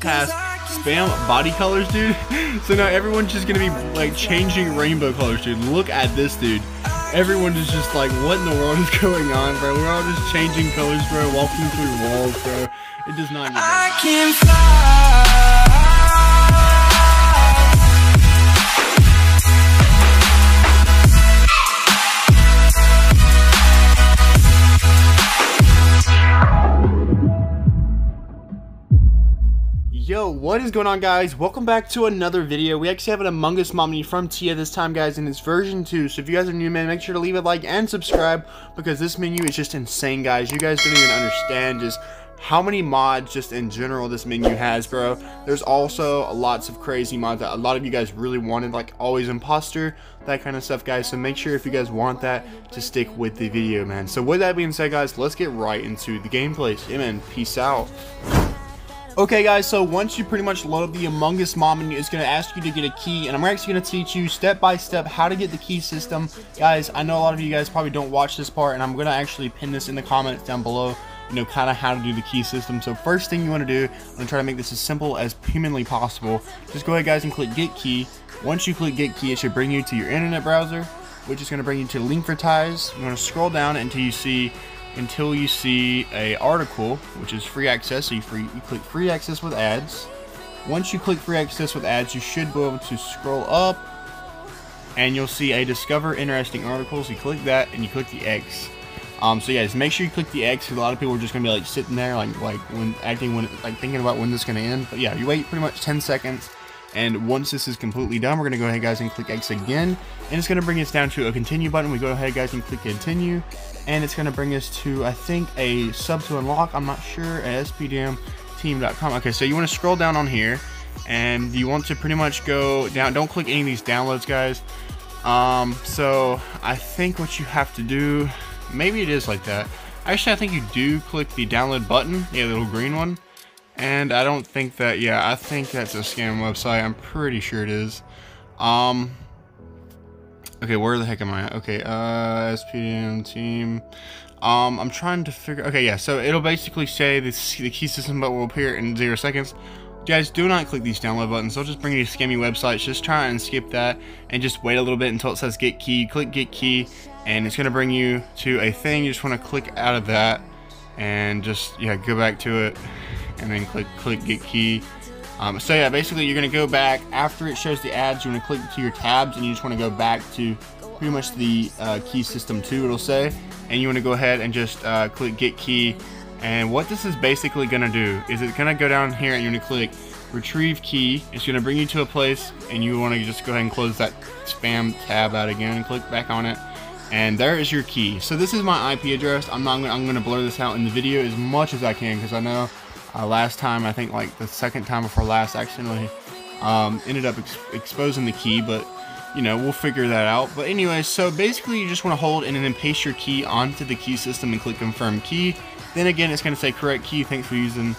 past spam body colors, dude. So now everyone's just gonna be like changing rainbow colors, dude. Look at this, dude. Everyone is just like, what in the world is going on, bro? We're all just changing colors, bro. Walking through walls, bro. It does not. I can fly. Yo, what is going on guys? Welcome back to another video. We actually have an Among Us Mod Menu from Tia this time guys and it's version 2. So if you guys are new man, make sure to leave a like and subscribe because this menu is just insane guys. You guys don't even understand just how many mods just in general this menu has bro. There's also lots of crazy mods that a lot of you guys really wanted like always imposter, that kind of stuff guys. So make sure if you guys want that to stick with the video man. So with that being said guys, let's get right into the gameplay. Yeah man, peace out. Okay guys, so once you pretty much load the Among Us Mod Menu, it's going to ask you to get a key, and I'm actually going to teach you step by step how to get the key system. Guys, I know a lot of you guys probably don't watch this part, and I'm going to actually pin this in the comments down below, you know, kind of how to do the key system. So first thing you want to do, I'm going to try to make this as simple as humanly possible. Just go ahead guys and click get key. Once you click get key, it should bring you to your internet browser, which is going to bring you to Linkvertise. You want to scroll down until you see until you see a article, which is free access. So you, free, you click free access with ads. Once you click free access with ads, you should be able to scroll up and you'll see a discover interesting articles. You click that and you click the X. Um, so yeah, just make sure you click the X because a lot of people are just gonna be like sitting there, like like when acting when like thinking about when this is gonna end. But yeah, you wait pretty much 10 seconds, and once this is completely done, we're gonna go ahead, guys, and click X again, and it's gonna bring us down to a continue button. We go ahead, guys, and click continue, and it's going to bring us to I think a sub to unlock. I'm not sure. At spdmteam.com okay so you want to scroll down on here and you want to pretty much go down. Don't click any of these downloads guys. Um, so I think what you have to do maybe it is like that. Actually I think you do click the download button yeah the little green one and I don't think that yeah I think that's a scam website I'm pretty sure it is um Okay, where the heck am I? Okay, uh, SPDM team. Um, I'm trying to figure. Okay, yeah. So it'll basically say this, the key system but will appear in zero seconds. Guys, do not click these download buttons. They'll just bring you to scammy websites. Just try and skip that and just wait a little bit until it says get key. Click get key, and it's gonna bring you to a thing. You just want to click out of that and just yeah, go back to it, and then click click get key. Um, so yeah, basically you're to go back after it shows the ads. You want to click to your tabs and you just want to go back to pretty much the uh, key system 2 it'll say. And you want to go ahead and just uh, click get key. And what this is basically to do is it's to go down here and you're to click retrieve key. It's to bring you to a place and you want to just go ahead and close that spam tab out again and click back on it. And there is your key. So this is my IP address. I'm not. I'm to blur this out in the video as much as I can because I know uh, last time, I think like the second time before last, accidentally um, ended up ex exposing the key, but you know, we'll figure that out. But anyway, so basically you just want to hold and then paste your key onto the key system and click confirm key. Then again, it's going to say correct key. Thanks for using,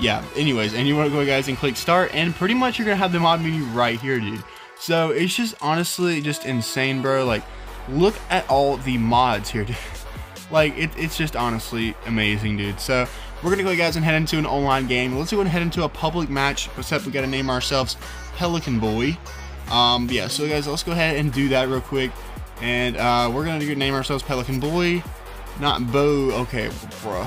yeah, anyways. And you want to go guys and click start and pretty much you're going to have the mod menu right here, dude. So it's just honestly just insane, bro. Like, look at all the mods here, dude. like, it, it's just honestly amazing, dude. So we're gonna go guys and head into an online game. Let's go and head into a public match, except we gotta name ourselves Pelican Boy. Um, yeah, so guys, let's go ahead and do that real quick. And uh, we're gonna name ourselves Pelican Boy, not Bo. Okay, bro.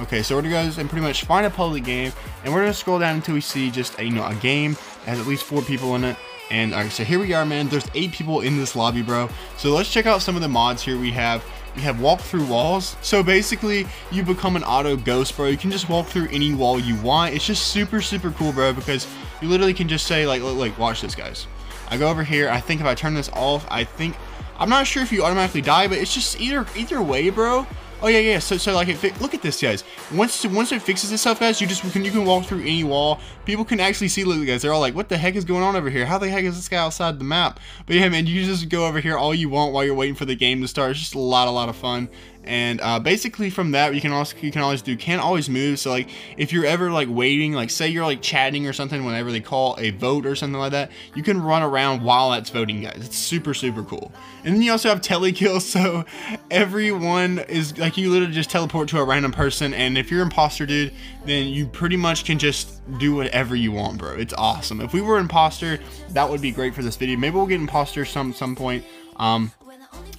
Okay, so we're gonna go and pretty much find a public game, and we're gonna scroll down until we see just a you know a game that has at least four people in it. And all right, so here we are, man. There's eight people in this lobby, bro. So let's check out some of the mods here we have. We have walk through walls. So basically, you become an auto ghost, bro. You can just walk through any wall you want. It's just super, super cool, bro, because you literally can just say, like, like, watch this, guys. I go over here. I think if I turn this off, I think, I'm not sure if you automatically die, but it's just either, either way, bro. Oh yeah, yeah. So, so like, it, look at this, guys. Once, once it fixes itself, guys, you just can you can walk through any wall. People can actually see. Look, guys, they're all like, "What the heck is going on over here? How the heck is this guy outside the map?" But yeah, man, you just go over here all you want while you're waiting for the game to start. It's just a lot, a lot of fun. And uh, basically from that you can also you can always do can't always move. So like if you're ever like waiting like say you're like chatting or something whenever they call a vote or something like that you can run around while that's voting guys. It's super super cool. And then you also have telekill so everyone is like you literally just teleport to a random person. And if you're imposter dude then you pretty much can just do whatever you want bro. It's awesome. If we were imposter that would be great for this video. Maybe we'll get imposter some some point. Um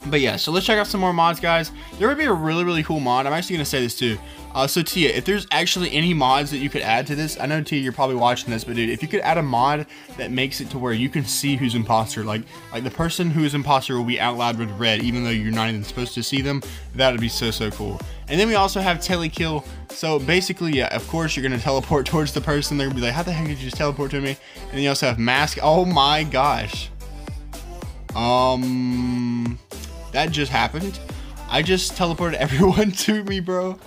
but yeah, so let's check out some more mods, guys. There would be a really, really cool mod. I'm actually going to say this too. Uh, so Tia, if there's actually any mods that you could add to this, I know Tia, you're probably watching this, but dude, if you could add a mod that makes it to where you can see who's imposter, like like the person who is imposter will be out loud with red, even though you're not even supposed to see them, that would be so, so cool. And then we also have telekill. So basically, yeah, of course you're gonna teleport towards the person. They're gonna be like, how the heck did you just teleport to me? And then you also have mask. Oh my gosh. Um, that just happened. I just teleported everyone to me, bro.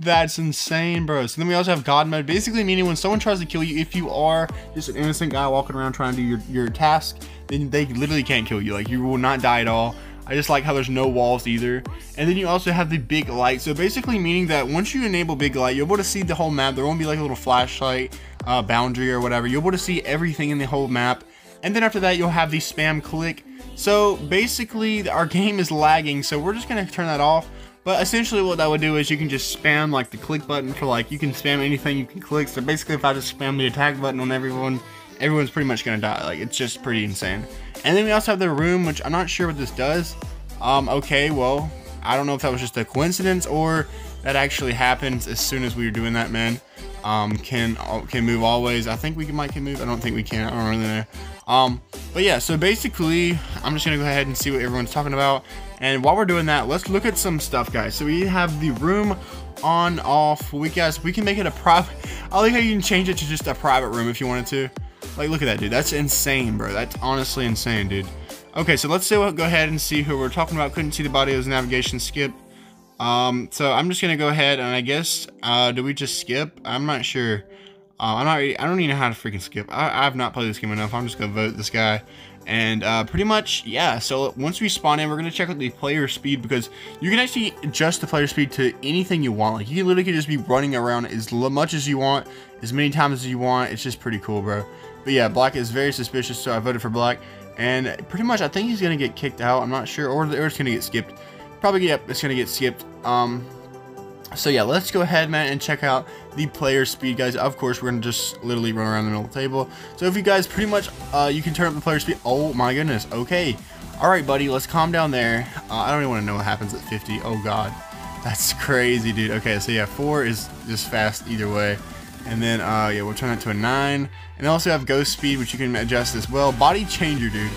That's insane, bro. So then we also have God mode, basically meaning when someone tries to kill you, if you are just an innocent guy walking around trying to do your, your task, then they literally can't kill you. Like, you will not die at all. I just like how there's no walls either. And then you also have the big light. So basically meaning that once you enable big light, you're able to see the whole map. There won't be like a little flashlight uh, boundary or whatever. You're able to see everything in the whole map. And then after that, you'll have the spam click. So basically, our game is lagging, so we're just to turn that off. But essentially what that would do is you can just spam like the click button for like, you can spam anything you can click. So basically if I just spam the attack button on everyone, everyone's pretty much to die. Like it's just pretty insane. And then we also have the room, which I'm not sure what this does. Um, okay, well, I don't know if that was just a coincidence or that actually happens as soon as we were doing that, man. Um, can can move always. I think we can might can move. I don't think we can. I don't really know. Um, but yeah, so basically, I'm just gonna go ahead and see what everyone's talking about. And while we're doing that, let's look at some stuff, guys. So we have the room on, off. We guys, we can make it a private. I like how you can change it to just a private room if you wanted to. Like, look at that, dude. That's insane, bro. That's honestly insane, dude. Okay, so let's go ahead and see who we're talking about. Couldn't see the body. It was navigation skip. Um, so I'm just gonna go ahead and I guess, uh, do we just skip? I'm not sure. Uh, I'm not. I don't even know how to freaking skip. I, I've not played this game enough. I'm just gonna vote this guy, and uh, pretty much, yeah. So once we spawn in, we're gonna check out the player speed because you can actually adjust the player speed to anything you want. Like you literally can just be running around as much as you want, as many times as you want. It's just pretty cool, bro. But yeah, Black is very suspicious, so I voted for Black. And pretty much, I think he's gonna get kicked out. I'm not sure, or, or it's gonna get skipped. Probably, yep, it's gonna get skipped. Um, so yeah, let's go ahead, man, and check out the player speed, guys. Of course, we're gonna just literally run around the middle of the table. So if you guys pretty much, uh, you can turn up the player speed. Oh my goodness. Okay. All right, buddy. Let's calm down there. Uh, I don't even want to know what happens at 50. Oh god, that's crazy, dude. Okay, so yeah, four is just fast either way. And then, uh, yeah, we'll turn it to a nine. And they also have ghost speed, which you can adjust as well. Body changer, dude.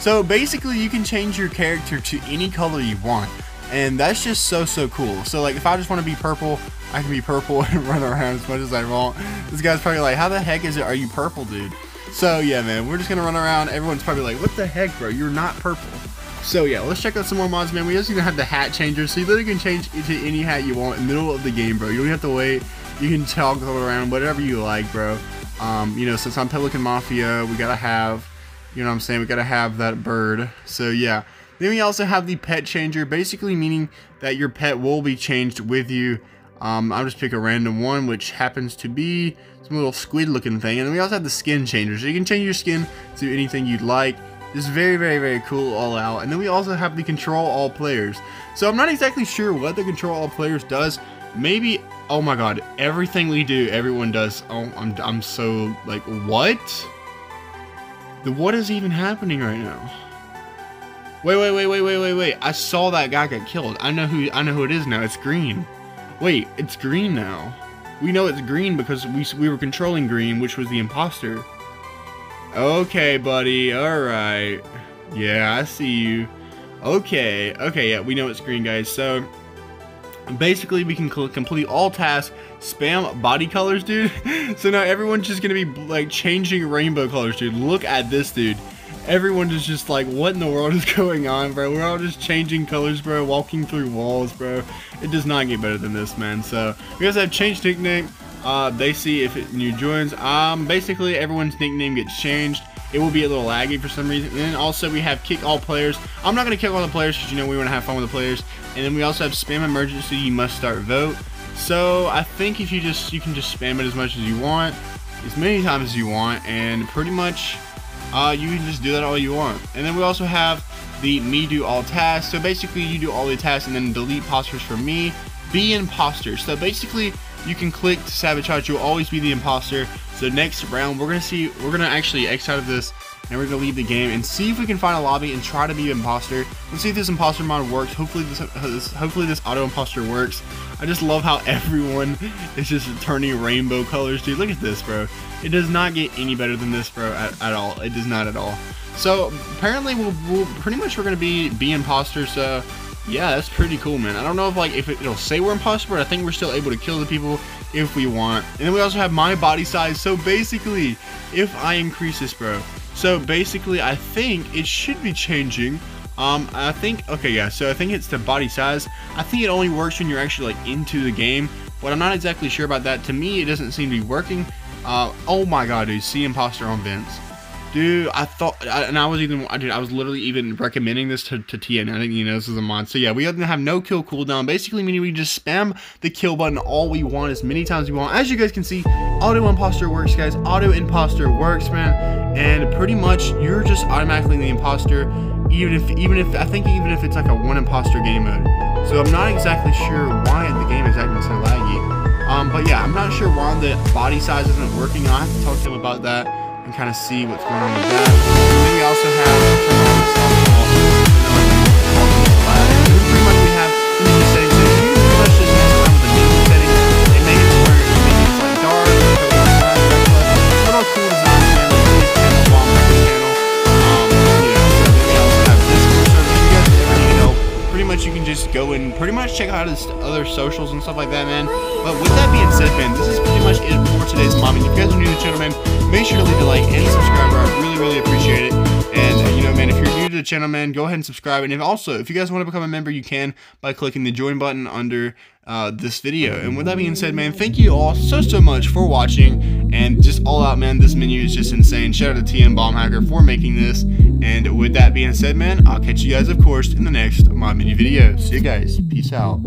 So basically, you can change your character to any color you want and that's just so so cool. So like if I just want to be purple I can be purple and run around as much as I want. This guy's probably like how the heck is it are you purple dude? So yeah man we're just gonna run around. Everyone's probably like what the heck bro? You're not purple. So yeah let's check out some more mods man. We also have the hat changer so you literally can change to any hat you want in the middle of the game bro. You don't have to wait. You can toggle around whatever you like bro. Um, you know since I'm Pelican Mafia we gotta have you know what I'm saying? We gotta have that bird. So yeah then we also have the pet changer, basically meaning that your pet will be changed with you. Um, I'll just pick a random one, which happens to be some little squid looking thing. And then we also have the skin changer, so you can change your skin to anything you'd like. It's very, very, very cool all out. And then we also have the control all players. So I'm not exactly sure what the control all players does. Maybe, oh my god, everything we do, everyone does. Oh, I'm, I'm so, like, what? The, what is even happening right now? Wait, wait, wait, wait, wait, wait, wait. I saw that guy get killed. I know who I know who it is now. It's green. Wait, it's green now. We know it's green because we we were controlling green, which was the imposter. Okay, buddy. All right. Yeah, I see you. Okay. Okay, yeah, we know it's green, guys. So basically we can complete all tasks spam body colors dude so now everyone's just gonna be like changing rainbow colors dude look at this dude everyone is just like, what in the world is going on, bro? We're all just changing colors, bro, walking through walls, bro. It does not get better than this, man. So, we also have changed nickname. Uh, they see if it new joins. Um, basically, everyone's nickname gets changed. It will be a little laggy for some reason. And then also, we have kick all players. I'm not going to kick all the players because, you know, we want to have fun with the players. And then we also have spam emergency, you must start vote. So I think if you just you can just spam it as much as you want, as many times as you want, and pretty much uh, you can just do that all you want. And then we also have the me do all tasks. So basically you do all the tasks and then delete imposters for me. Be imposter. So basically you can click to sabotage. You'll always be the imposter. So next round we're gonna see we're gonna actually X out of this and we're gonna leave the game and see if we can find a lobby and try to be imposter. Let's see if this imposter mod works. Hopefully uh, this, hopefully this auto imposter works. I just love how everyone is just turning rainbow colors, dude. Look at this, bro. It does not get any better than this, bro, at, at all. It does not at all. So apparently we'll, we'll pretty much we're gonna be be imposters. So yeah, that's pretty cool, man. I don't know if like if it, will say we're imposter, but I think we're still able to kill the people if we want. And then we also have my body size. So basically, if I increase this, bro, so basically, I think it should be changing. Um, I think, okay, yeah, so I think it's the body size. I think it only works when you're actually, like, into the game, but I'm not exactly sure about that. To me, it doesn't seem to be working. Uh, oh my god, dude, see imposter on Vince. Dude, I thought, and I was even, dude, I was literally even recommending this to, to TN. I think you know this is a mod. So yeah, we have no kill cooldown. Basically, meaning we just spam the kill button all we want, as many times as we want. As you guys can see, auto imposter works, guys. Auto imposter works, man. And pretty much, you're just automatically the imposter, even if, even if, I think even if it's like a one imposter game mode. So I'm not exactly sure why the game is acting so laggy. Um, but yeah, I'm not sure why the body size isn't working. I'll have to talk to him about that and kind of see what's going on with that. Then we also have um, check out his other socials and stuff like that, man. But with that being said, man, this is pretty much it for today's momming. If you guys are new to the channel, man, make sure to leave a like and subscribe. The channel, man, go ahead and subscribe. And if also, if you guys want to become a member, you can by clicking the join button under uh, this video. And with that being said, man, thank you all so, so much for watching. And just all out, man, this menu is just insane. Shout out to TN Bomb Hacker for making this. And with that being said, man, I'll catch you guys, of course, in the next My Menu video. See you guys. Peace out.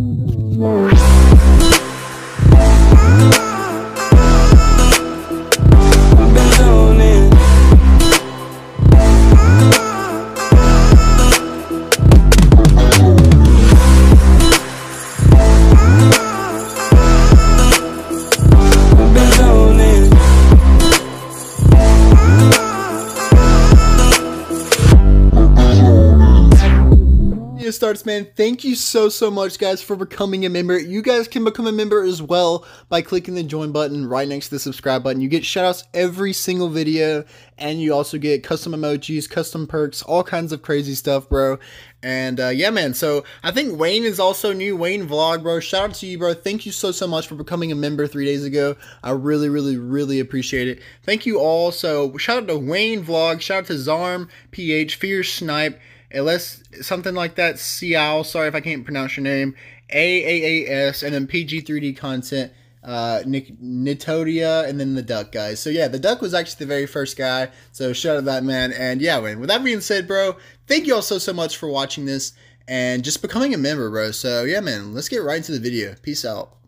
Man. Thank you so, so much, guys, for becoming a member. You guys can become a member as well by clicking the join button right next to the subscribe button. You get shoutouts every single video, and you also get custom emojis, custom perks, all kinds of crazy stuff, bro. And uh, yeah, man. So I think Wayne is also new. Wayne Vlog, bro. Shout out to you, bro. Thank you so, so much for becoming a member three days ago. I really, really, really appreciate it. Thank you all. So shout out to Wayne Vlog. Shout out to Zarm, PH, Fierce Snipe. Unless something like that, Ciao, sorry if I can't pronounce your name, AAAS, and then PG3D content, uh, Nitodia, and then the Duck guys. So yeah, the Duck was actually the very first guy, so shout out to that man. And yeah, man, with that being said, bro, thank you all so, so much for watching this and just becoming a member, bro. So yeah, man, let's get right into the video. Peace out.